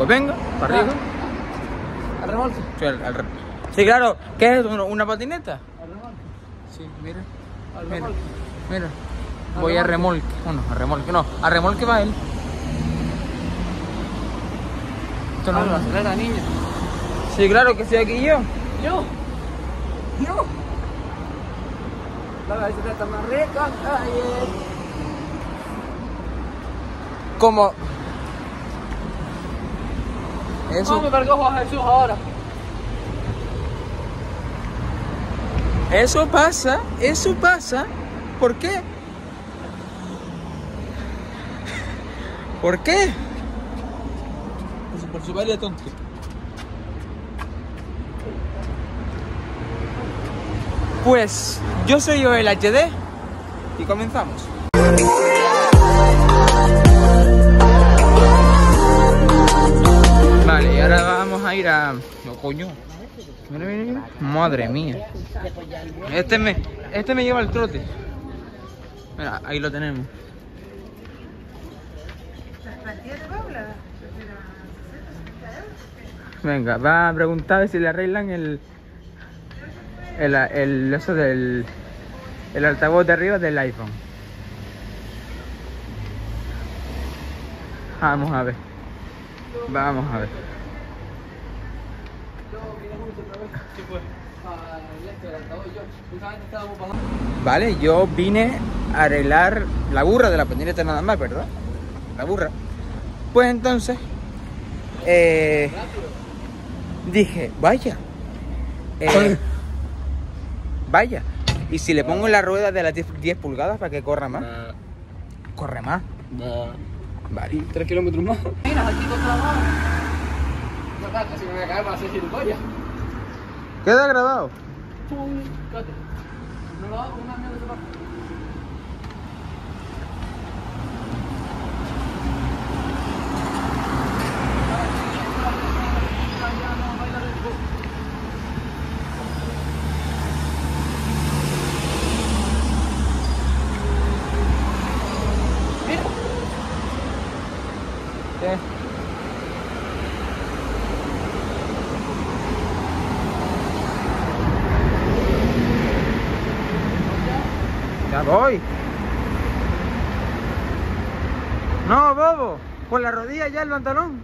Pues venga, para arriba. Al remolque. Sí, al- al re- Sí, claro. ¿Qué es? ¿Una, una patineta? Al remolque. Sí, mira. Al Mira. remolque. Mira. ¿Al Voy a remolque? remolque. Bueno, a remolque no. A remolque va él. Esto no Ah, es- acelera, niño. Sí, claro que estoy aquí yo. Yo. Yo. La bicicleta más rica. Como. Eso, ¿Cómo me cargó Juan Jesús ahora? eso pasa, eso pasa. ¿Por qué? ¿Por qué? Por su- Por su baile tonto. Pues yo soy yo el HD y comenzamos. Ahora vamos a ir a. No, coño. Mira, mira, mira. Madre mía. Este me, este me lleva al trote. Mira, ahí lo tenemos. Venga, va a preguntar si le arreglan el. El, el eso del. El altavoz de arriba del iPhone. Vamos a ver. Vamos a ver. Vale, yo vine a arreglar la burra de la patineta nada más, ¿verdad? La burra. Pues entonces, eh, dije, vaya, eh, vaya, y si le pongo la rueda de las 10, 10 pulgadas para que corra más, corre más. Vale. Tres kilómetros más. Mira, aquí ¿Queda grabado? Pum, cállate. No lo hago, una mierda de paso. ¿Qué? Ya voy. No, bobo. Con la rodilla ya el pantalón.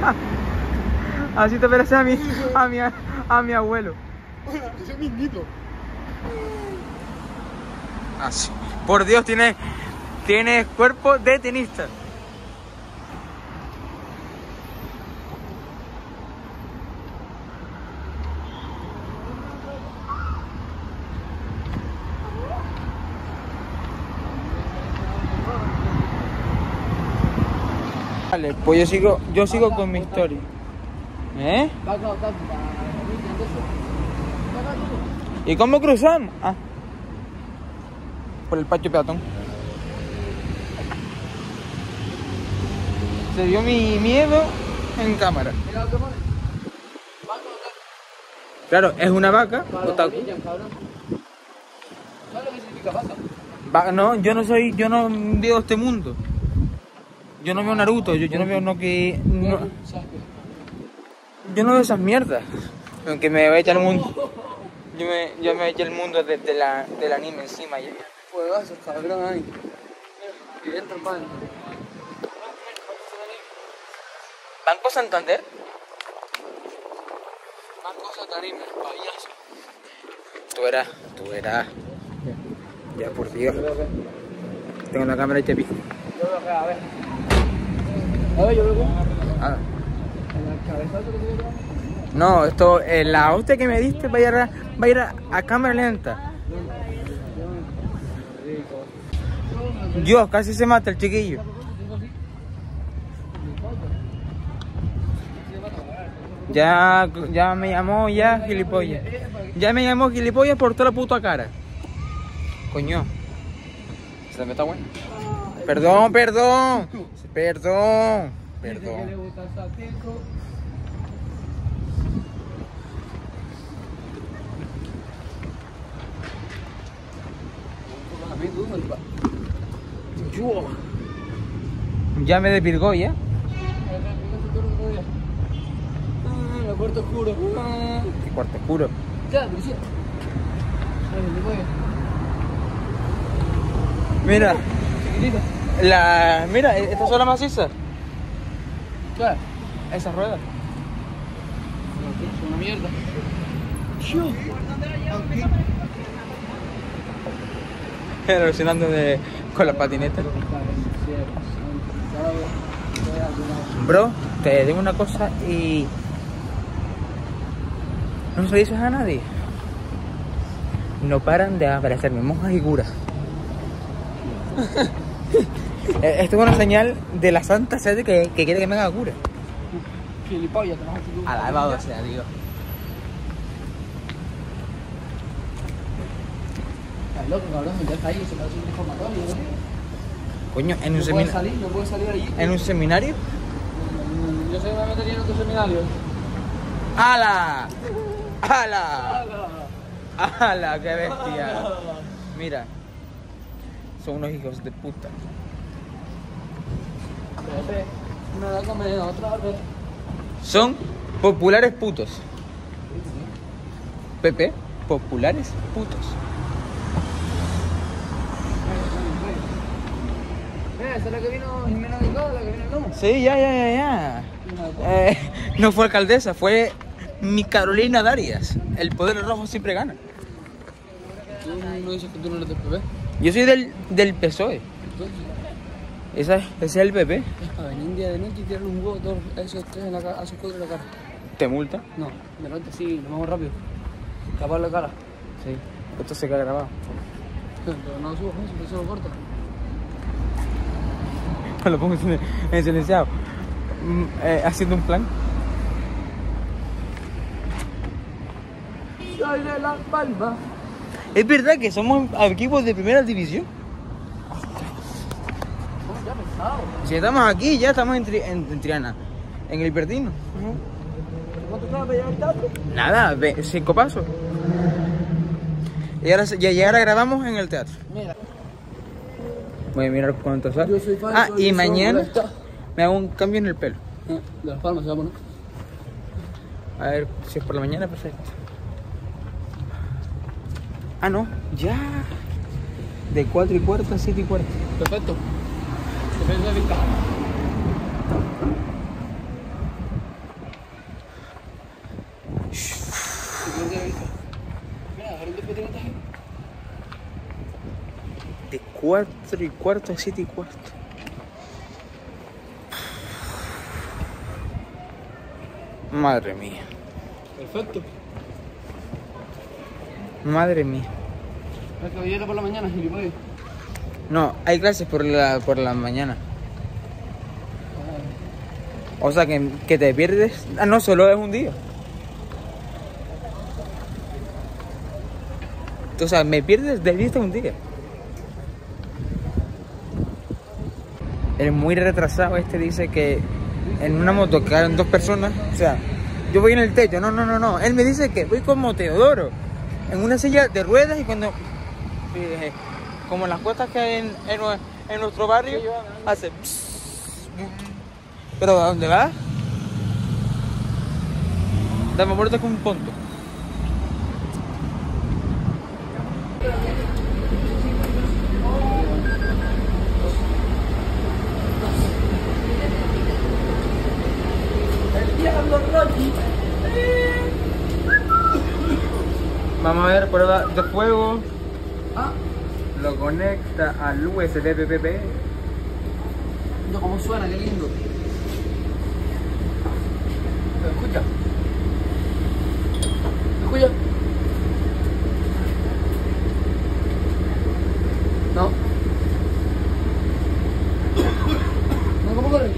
Así te parece a mi, a mi, a mi abuelo. Ese mismito. Así. Por Dios, tiene, tiene cuerpo de tenista. Vale, pues yo sigo, yo sigo con mi historia. ¿Eh? ¿Y cómo cruzamos? Ah. Por el patio peatón. Se dio mi miedo en cámara. Claro, es una vaca. No, yo no soy, yo no veo este mundo. Yo no veo Naruto, yo, yo no veo no que. yo no veo esas mierdas. Aunque me voy a echar el mundo. Yo me, yo me eché el mundo de, de la, del anime encima esos cabrón ahí. Y para adentro. ¿Banco Santander? De anime, payaso. Tú verás, tú verás. Ya por Dios. Tengo la cámara hecha pico. Yo veo que, a ver. A ver, yo veo que. Ah. No, esto, eh, la hostia que me diste va a ir a, va a, ir a, a cámara lenta. Dios, casi se mata el chiquillo. Ya, ya me llamó ya gilipollas. Ya me llamó gilipollas por toda la puta cara. Coño. Se me está bueno. Perdón, perdón. Perdón. Dice que le Perdón. gusta el. Ya me desvirgó ya. Ah, la puerta oscura. Ah. Qué cuarto oscuro. Ya, policía. Mira, Chiquitita. La. Mira, esta son las macizas. Claro. Esas ruedas. Es una mierda. Alucinando de, con las patinetas. Bro, te digo una cosa y. No se lo dices a nadie. No paran de aparecerme monjas y curas. Eh, Esto es una señal de la santa sede que, que quiere que me haga cura. Gilipollas, te vas a hacer Alabado sea Dios. Estás loco, cabrón, me quedas ahí, se parece un reformatorio. ¿no? Coño, en un, No puedes semina- salir, no puedes salir allí. en un seminario. Yo sé que me metería en otro seminario. ¡Hala! ¡Hala! ¡Hala! ¡Qué bestia! Mira, son unos hijos de puta. Pepe, me da a comer otra vez. Son populares putos. Pepe, populares putos. Mira, esa es la que vino Jimena Delgado, la que vino el lomo. Sí, ya, ya, ya, ya. Eh, no fue alcaldesa, fue mi Carolina Darias. El poder rojo siempre gana. Tú no dices que tú no eres del PP. Yo soy del, del PSOE. Entonces. Esa, ese es el PP. es para venir un día de noche y tirarle un huevo a todos esos tres en la cara, a esos cuatro en la cara. ¿Te multa? No, de noche sí, lo vamos rápido. Tapar la cara. Sí. Esto se queda grabado. Pero no lo subo, eso, eso lo corto. Lo pongo en, en silenciado. Mm, eh, haciendo un plan. Soy de La Palma. Es verdad que somos equipos de primera división. Si estamos aquí, ya estamos en, Tri- en- en Triana. En el Pertino. ¿Cuánto para llegar al teatro? Nada, cinco pasos. Y ahora, ya ahora grabamos en el teatro. Mira, Voy a mirar cuánto sale. yo soy. Ah, y mañana me hago un cambio en el pelo. De Las Palmas se va a poner. A ver si es por la mañana, perfecto. Ah, no, ya. De 4 y cuarto a 7 y cuarto. Perfecto. De 4 y cuarto a 7 y cuarto. Madre mía. Perfecto. Madre mía. Es que hoy era por la mañana, gilipollas. No, hay clases por la, por la mañana. O sea que, que te pierdes. Ah, no, solo es un día. O sea, me pierdes de vista un día. El muy retrasado este dice que en una moto quedaron dos personas. O sea, yo voy en el techo. No, no, no, no. Él me dice que voy como Teodoro. En una silla de ruedas y cuando. Como las cuestas que hay en, en nuestro barrio, hace. ¿Pero a dónde va? Dame vuelta con un punto. Vamos a ver prueba de fuego. Ah, Lo conecta al USB PPP. no, cómo suena, qué lindo. Escucha. Escucha. No. No, ¿cómo corre?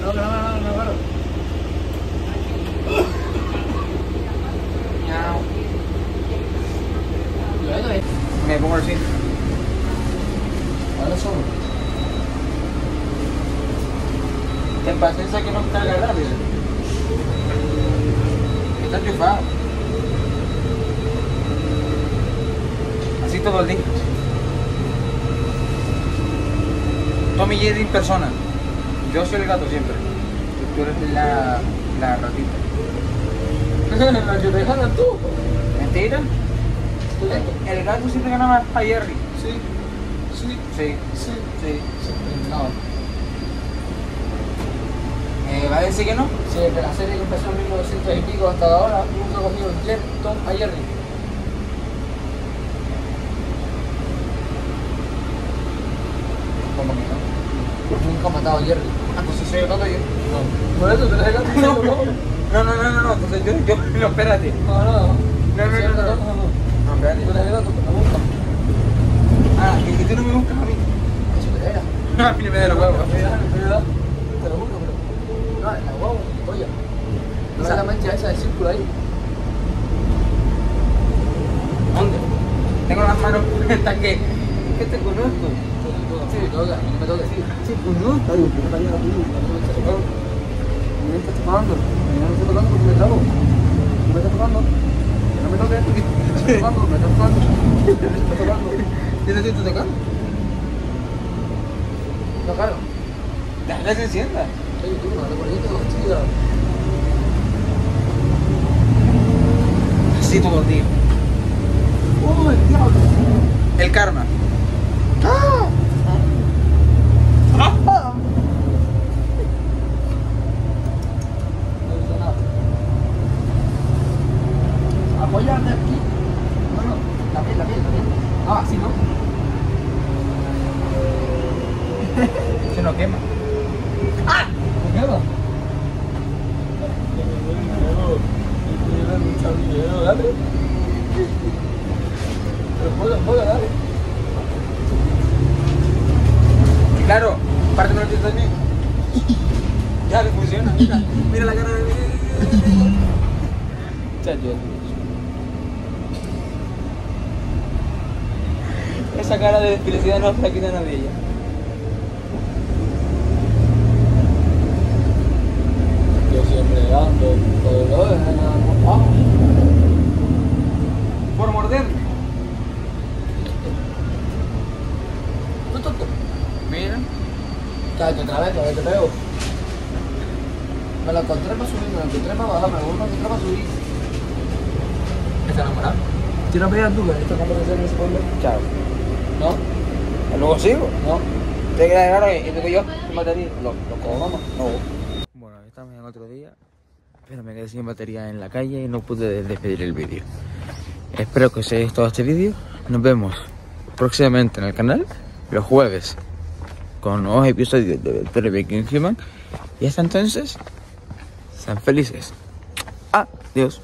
No, que no, no, no, no, paro. Miau. Cuidado, eh. Me pongo así. Ahora somos. Ten paciencia que no carga rápido. Enchufado. todo el día. Tommy Jerry en persona. Yo soy el gato siempre. Tú eres la, la ratita. Que te ganan tú. ¿Mentira? Gato. El gato siempre gana más a Jerry. Sí. Sí. Sí, Sí. sí. No. Eh, ¿Va a decir que no? Sí, de la serie que empezó en 1900 y pico hasta ahora, nunca ha cogido Jer, Tom a Jerry. ¿Cómo que no? Nunca ha matado a Jerry. Ah, Entonces soy el gato yo. No. Por eso te lo gato No, no. no, no, no, no, no, entonces yo, yo, no, espérate. No, no. No, no, no, no. no. No, espérate. Tú eres el gato, pero nunca. Ah, y que tú no me buscas a mí. Eso te era. No, a mí no me da los huevos. ¿Verdad? Te lo juro, pero. No, la huevo, oye. No es la mancha esa del círculo ahí. ¿Dónde? Tengo las manos puestas que... que te conozco. Sí, me toca, no me toques. Sí, conozco. No me estás tocando. No me estás tocando porque me trago. No me estás tocando. No me toques. Me estás tocando, me estás tocando. Me estás tocando. Yo no te estoy tocando. Que se encienda. Oye, tú, no, por ahí tengo chido. Así todo el día. ¡Uy, diablo! El karma. No hizo nada. Apoyarte aquí. No, no, la piel, la piel, la piel. Ah, así, ¿no? Se nos quema. ¿Qué va? Dale. Pero puedo, puedo, dale. Claro, parte no tiene también. Ya le funciona, mira. La cara de. Esa cara de felicidad no se la quita nadie ella. Yo siempre ando, todo lo de Por morderme. ¿Tú tonto? Mira. Otra vez, que te pego. Me lo encontré para subir, me lo encontré para bajar, me lo encontré para subir. ¿Está enamorado? ¿Tú no pegas tú que esta conversación no se puede ver? Chao. ¿No? Luego sigo. ¿No? ¿Te queda claro que tengo yo sin batería? Lo, lo cojo, No. Bueno, estamos en otro día, pero me quedé sin batería en la calle y no pude despedir el vídeo. Espero que os haya gustado este vídeo. Nos vemos próximamente en el canal, los jueves, con nuevos episodios de Baking Human. Y hasta entonces, sean felices. Adiós.